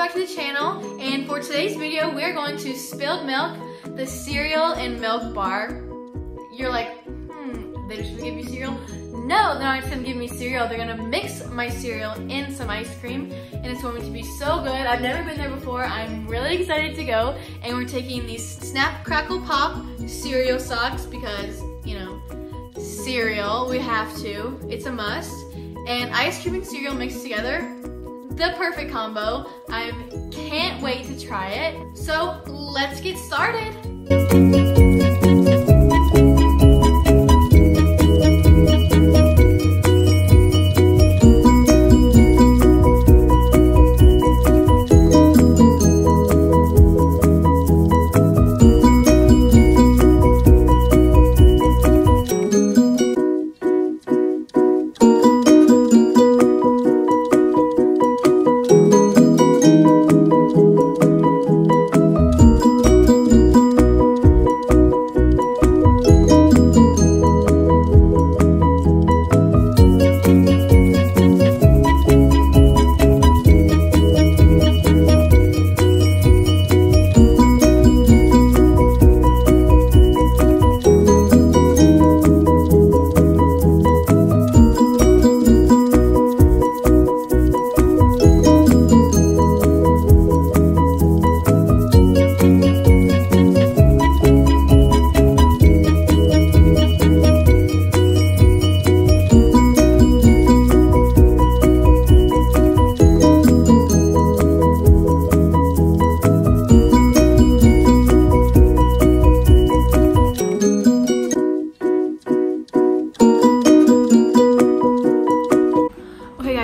back to the channel and for today's video we're going to Spilled Milk, the cereal and milk bar. You're like, hmm, they just give me cereal? No, they're not just gonna give me cereal, they're gonna mix my cereal in some ice cream and it's going to be so good. I've never been there before, I'm really excited to go and we're taking these Snap Crackle Pop cereal socks because, you know, cereal, we have to, it's a must. And ice cream and cereal mixed together, the perfect combo. I can't wait to try it. So let's get started.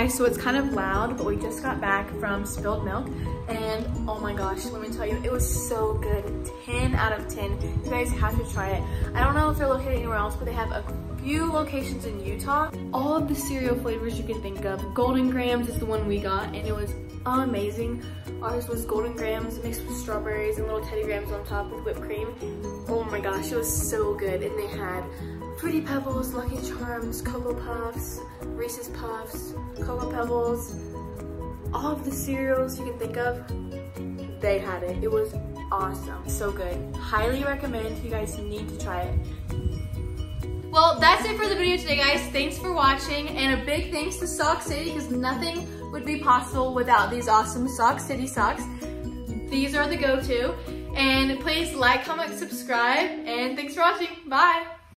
So it's kind of loud, but we just got back from Spilled Milk, and oh my gosh, let me tell you, it was so good. 10 out of 10. You guys have to try it. I don't know if they're located anywhere else, but they have a few locations in Utah. All of the cereal flavors you can think of. Golden Grahams is the one we got, and it was amazing. Ours was Golden Grahams mixed with strawberries and little Teddy Grahams on top with whipped cream. Oh my gosh, it was so good. And they had Fruity Pebbles, Lucky Charms, Cocoa Puffs, Reese's Puffs, Cocoa Pebbles, all of the cereals you can think of, they had it. It was awesome, so good. Highly recommend, you guys need to try it. Well, that's it for the video today, guys. Thanks for watching, and a big thanks to Sock City, because nothing would be possible without these awesome Sock City socks. These are the go-to. And please like, comment, subscribe, and thanks for watching. Bye.